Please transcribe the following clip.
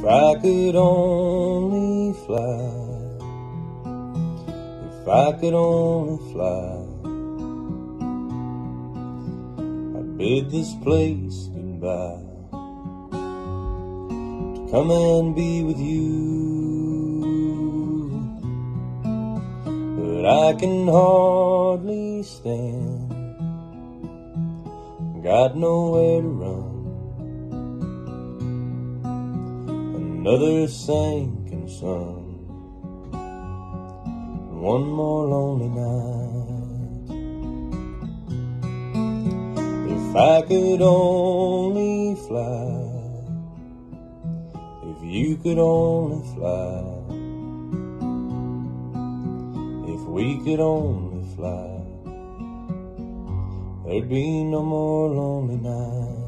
If I could only fly, if I could only fly, I'd bid this place goodbye to come and be with you. But I can hardly stand, got nowhere to run. Another sinking sun, one more lonely night. If I could only fly, if you could only fly, if we could only fly, there'd be no more lonely nights.